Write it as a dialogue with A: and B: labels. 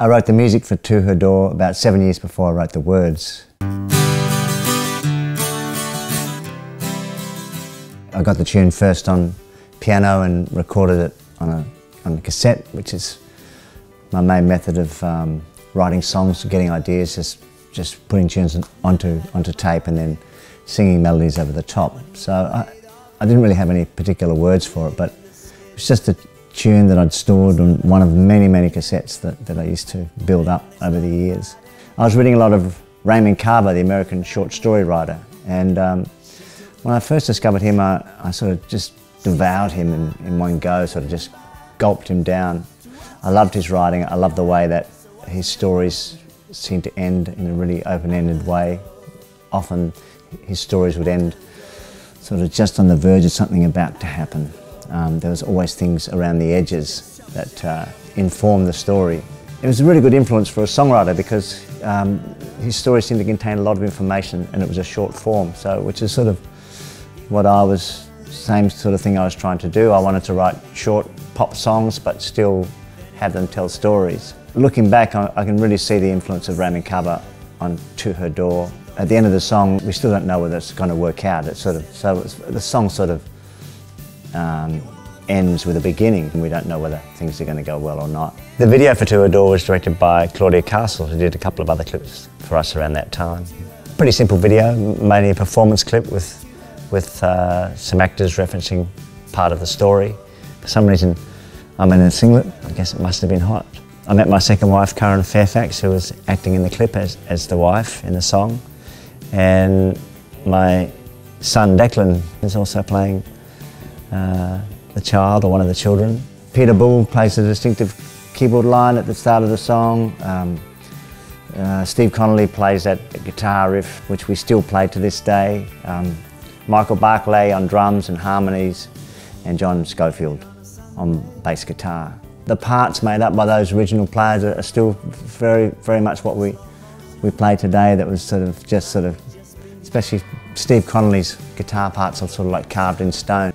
A: I wrote the music for To Her Door about seven years before I wrote the words. I got the tune first on piano and recorded it on a, on a cassette, which is my main method of um, writing songs, getting ideas, just, just putting tunes onto, onto tape and then singing melodies over the top. So I, I didn't really have any particular words for it, but it was just a tune that I'd stored on one of many, many cassettes that, that I used to build up over the years. I was reading a lot of Raymond Carver, the American short story writer, and um, when I first discovered him, I, I sort of just devoured him in, in one go, sort of just gulped him down. I loved his writing, I loved the way that his stories seemed to end in a really open-ended way. Often his stories would end sort of just on the verge of something about to happen. Um, there was always things around the edges that uh, informed the story. It was a really good influence for a songwriter because um, his stories seemed to contain a lot of information and it was a short form, so which is sort of what I was, same sort of thing I was trying to do. I wanted to write short pop songs but still have them tell stories. Looking back, I, I can really see the influence of Raymond Carver on To Her Door. At the end of the song, we still don't know whether it's going to work out. It's sort of, so the song sort of um, ends with a beginning and we don't know whether things are going to go well or not. The video for To Her Door was directed by Claudia Castle who did a couple of other clips for us around that time. Pretty simple video, mainly a performance clip with, with uh, some actors referencing part of the story. For some reason I'm in a singlet, I guess it must have been hot. I met my second wife Kaarin Fairfax who was acting in the clip as, as the wife in the song and my son Declan is also playing uh, the child or one of the children. Peter Bull plays a distinctive keyboard line at the start of the song. Um, uh, Steve Connolly plays that guitar riff, which we still play to this day. Um, Michael Barclay on drums and harmonies, and Jon Schofield on bass guitar. The parts made up by those original players are still very, very much what we, we play today. That was sort of just sort of, especially Steve Connolly's guitar parts are sort of like carved in stone.